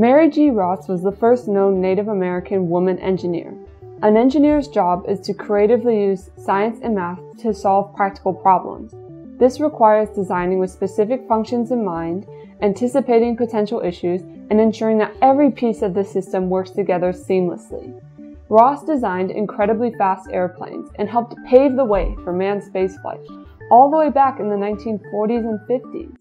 Mary G. Ross was the first known Native American woman engineer. An engineer's job is to creatively use science and math to solve practical problems. This requires designing with specific functions in mind, anticipating potential issues, and ensuring that every piece of the system works together seamlessly. Ross designed incredibly fast airplanes and helped pave the way for manned spaceflight, all the way back in the 1940s and 50s.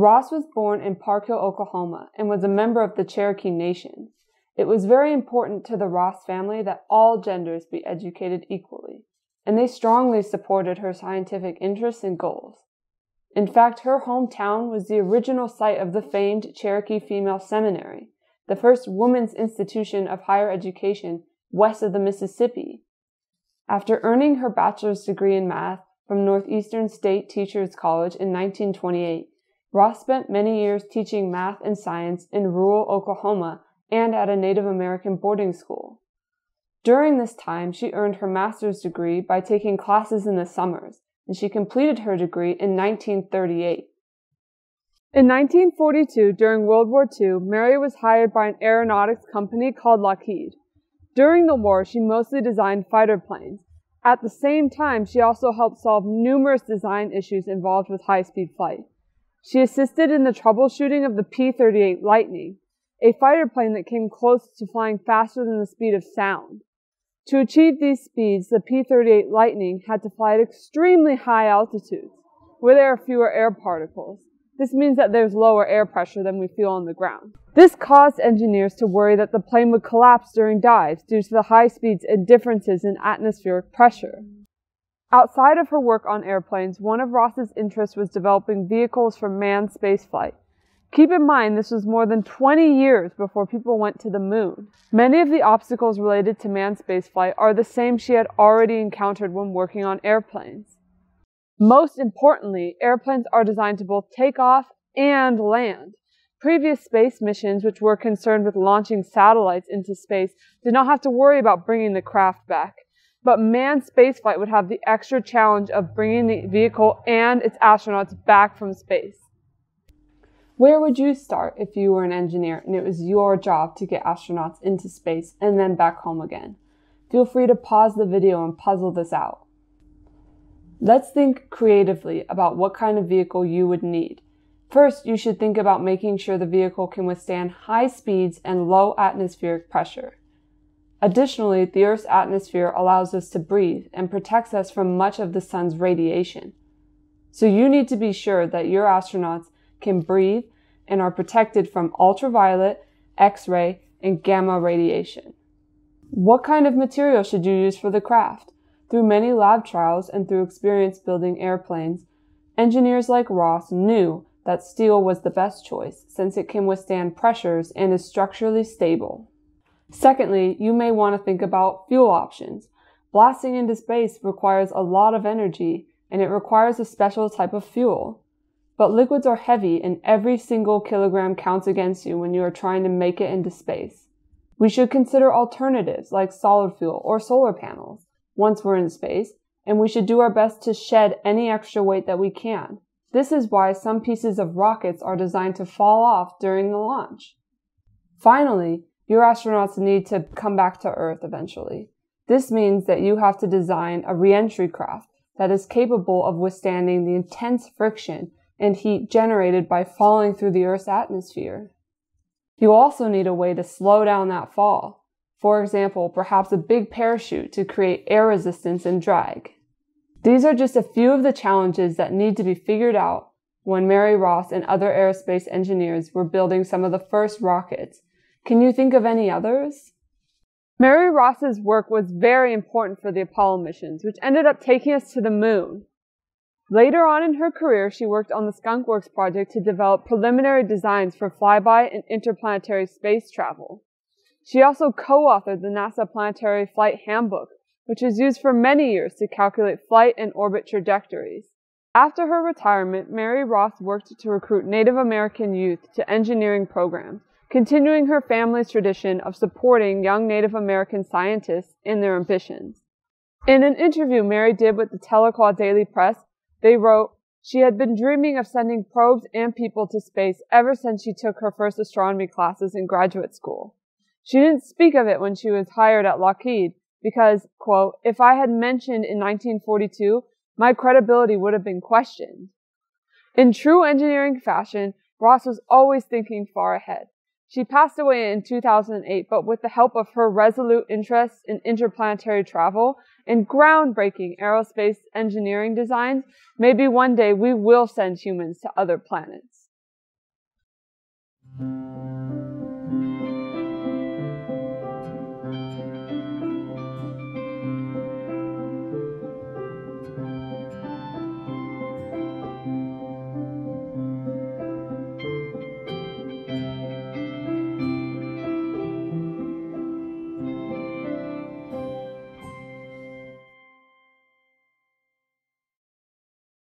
Ross was born in Park Hill, Oklahoma, and was a member of the Cherokee Nation. It was very important to the Ross family that all genders be educated equally, and they strongly supported her scientific interests and goals. In fact, her hometown was the original site of the famed Cherokee Female Seminary, the first women's institution of higher education west of the Mississippi. After earning her bachelor's degree in math from Northeastern State Teachers College in 1928, Ross spent many years teaching math and science in rural Oklahoma and at a Native American boarding school. During this time, she earned her master's degree by taking classes in the summers, and she completed her degree in 1938. In 1942, during World War II, Mary was hired by an aeronautics company called Lockheed. During the war, she mostly designed fighter planes. At the same time, she also helped solve numerous design issues involved with high speed flight. She assisted in the troubleshooting of the P-38 Lightning, a fighter plane that came close to flying faster than the speed of sound. To achieve these speeds, the P-38 Lightning had to fly at extremely high altitudes, where there are fewer air particles. This means that there's lower air pressure than we feel on the ground. This caused engineers to worry that the plane would collapse during dives due to the high speeds and differences in atmospheric pressure. Outside of her work on airplanes, one of Ross's interests was developing vehicles for manned spaceflight. Keep in mind, this was more than 20 years before people went to the moon. Many of the obstacles related to manned spaceflight are the same she had already encountered when working on airplanes. Most importantly, airplanes are designed to both take off and land. Previous space missions, which were concerned with launching satellites into space, did not have to worry about bringing the craft back. But manned spaceflight would have the extra challenge of bringing the vehicle and its astronauts back from space. Where would you start if you were an engineer and it was your job to get astronauts into space and then back home again? Feel free to pause the video and puzzle this out. Let's think creatively about what kind of vehicle you would need. First, you should think about making sure the vehicle can withstand high speeds and low atmospheric pressure. Additionally, the Earth's atmosphere allows us to breathe and protects us from much of the sun's radiation. So you need to be sure that your astronauts can breathe and are protected from ultraviolet, X-ray, and gamma radiation. What kind of material should you use for the craft? Through many lab trials and through experience building airplanes, engineers like Ross knew that steel was the best choice since it can withstand pressures and is structurally stable. Secondly, you may want to think about fuel options. Blasting into space requires a lot of energy and it requires a special type of fuel. But liquids are heavy and every single kilogram counts against you when you are trying to make it into space. We should consider alternatives like solid fuel or solar panels once we're in space, and we should do our best to shed any extra weight that we can. This is why some pieces of rockets are designed to fall off during the launch. Finally, your astronauts need to come back to Earth eventually. This means that you have to design a reentry craft that is capable of withstanding the intense friction and heat generated by falling through the Earth's atmosphere. You also need a way to slow down that fall. For example, perhaps a big parachute to create air resistance and drag. These are just a few of the challenges that need to be figured out when Mary Ross and other aerospace engineers were building some of the first rockets can you think of any others? Mary Ross's work was very important for the Apollo missions, which ended up taking us to the moon. Later on in her career, she worked on the Skunk Works project to develop preliminary designs for flyby and interplanetary space travel. She also co-authored the NASA Planetary Flight Handbook, which was used for many years to calculate flight and orbit trajectories. After her retirement, Mary Ross worked to recruit Native American youth to engineering programs continuing her family's tradition of supporting young Native American scientists in their ambitions. In an interview Mary did with the Tahlequah Daily Press, they wrote, she had been dreaming of sending probes and people to space ever since she took her first astronomy classes in graduate school. She didn't speak of it when she was hired at Lockheed because, quote, if I had mentioned in 1942, my credibility would have been questioned. In true engineering fashion, Ross was always thinking far ahead. She passed away in 2008, but with the help of her resolute interest in interplanetary travel and groundbreaking aerospace engineering designs, maybe one day we will send humans to other planets.